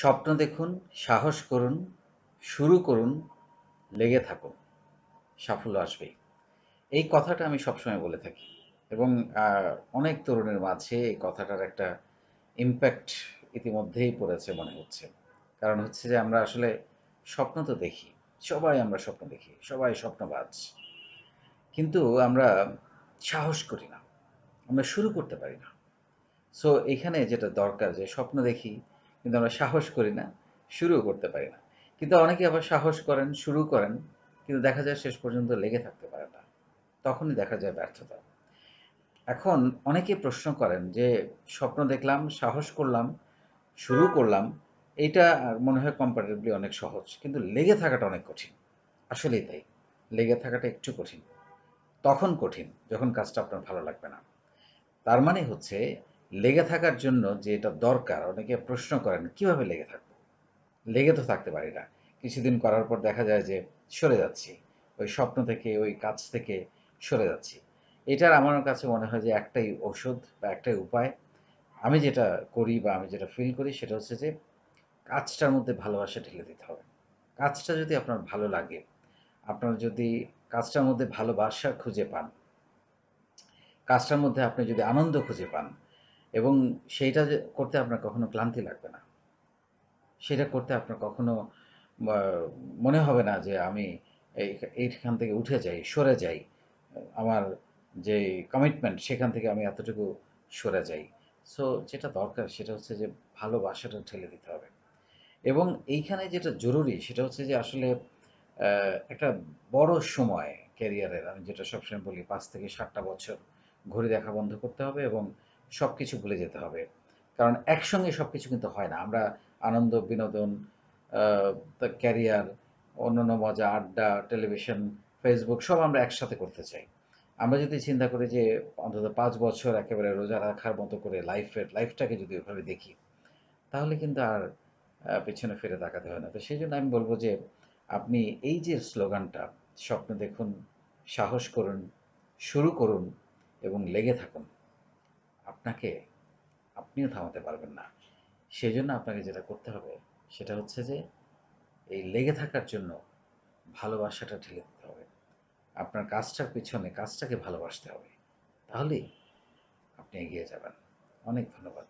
স্বপ্ন দেখুন, সাহস করুন, শুরু করুন, লেগে থাকুন। সাফল্য আসবেই। এই কথাটা আমি সবসময় বলে থাকি এবং অনেক তরুণের মাঝে এই কথাটার একটা ইম্প্যাক্ট ইতিমধ্যেই পড়েছে মনে হচ্ছে। কারণ হচ্ছে যে আমরা আসলে স্বপ্ন তো দেখি, সবাই আমরা স্বপ্ন দেখি, সবাই স্বপ্নবাজ। কিন্তু আমরা সাহস করি না, আমরা শুরু করতে পারি না। সো এখানে যেটা দরকার যে স্বপ্ন দেখি কিন্তু আমরা সাহস করি না, শুরুও করতে পারি না। কিন্তু অনেকে আবার সাহস করেন, শুরু করেন, কিন্তু দেখা যায় শেষ পর্যন্ত লেগে থাকতে পারে না। তখনই দেখা যায় ব্যর্থতা। এখন অনেকে প্রশ্ন করেন যে, স্বপ্ন দেখলাম, সাহস করলাম, শুরু করলাম এইটা মনে হয় কম্পারেটিভলি অনেক সহজ, কিন্তু লেগে থাকাটা অনেক কঠিন। আসলেই তাই। লেগে থাকাটা একটু কঠিন। তখন কঠিন, যখন কাজটা আপনার ভালো লাগবে না। তার মানে হচ্ছে লেগে থাকার জন্য যে এটা দরকার, অনেকে প্রশ্ন করেন, কীভাবে লেগে থাকব? লেগে তো থাকতে পারি না। কিছুদিন করার পর দেখা যায় যে সরে যাচ্ছি, ওই স্বপ্ন থেকে, ওই কাজ থেকে সরে যাচ্ছি। এটার আমার কাছে মনে হয় যে একটাই ওষুধ বা একটাই উপায়। আমি যেটা করি বা আমি যেটা ফিল করি সেটা হচ্ছে যে কাজটার মধ্যে ভালোবাসা ঢেলে দিতে হবে। কাজটা যদি আপনার ভালো লাগে, আপনার যদি কাজটার মধ্যে ভালোবাসা খুঁজে পান, কাজটার মধ্যে আপনি যদি আনন্দ খুঁজে পান এবং সেইটা করতে আপনার কখনো ক্লান্তি লাগবে না। সেটা করতে আপনার কখনো মনে হবে না যে আমি এইখান থেকে উঠে যাই, সরে যাই। আমার যে কমিটমেন্ট সেখান থেকে আমি এতটুকু সরে যাই। সো যেটা দরকার সেটা হচ্ছে যে ভালোবাসাটা ঠেলে দিতে হবে। এবং এইখানে যেটা জরুরি সেটা হচ্ছে যে আসলে একটা বড় সময় ক্যারিয়ারের আমি যেটা সবসময় বলি, পাঁচ থেকে সাতটা বছর ঘড়ি দেখা বন্ধ করতে হবে এবং সব কিছু ভুলে যেতে হবে। কারণ একসঙ্গে সব কিছু কিন্তু হয় না। আমরা আনন্দ, বিনোদন ক্যারিয়ার অন্যান্য মজা, আড্ডা টেলিভিশন ফেসবুক সব আমরা একসাথে করতে চাই। আমরা যদি চিন্তা করি যে অন্তত পাঁচ বছর একেবারে রোজা রাখার মতো করে লাইফের লাইফটাকে যদি ওইভাবে দেখি, তাহলে কিন্তু আর পেছনে ফিরে তাকাতে হয় না। তো সেই জন্য আমি বলব যে আপনি এই যে স্লোগানটা, স্বপ্ন দেখুন, সাহস করুন, শুরু করুন এবং লেগে থাকুন। আপনাকে আপনিও থামাতে পারবেন না। সেই জন্য আপনাকে যেটা করতে হবে, সেটা হচ্ছে যে, এই লেগে থাকার জন্য ভালোবাসাটা ঢেলে দিতে হবে। আপনার কাজটার পিছনে কাজটাকে ভালোবাসতে হবে। তাহলেই আপনি এগিয়ে যাবেন। অনেক ধন্যবাদ।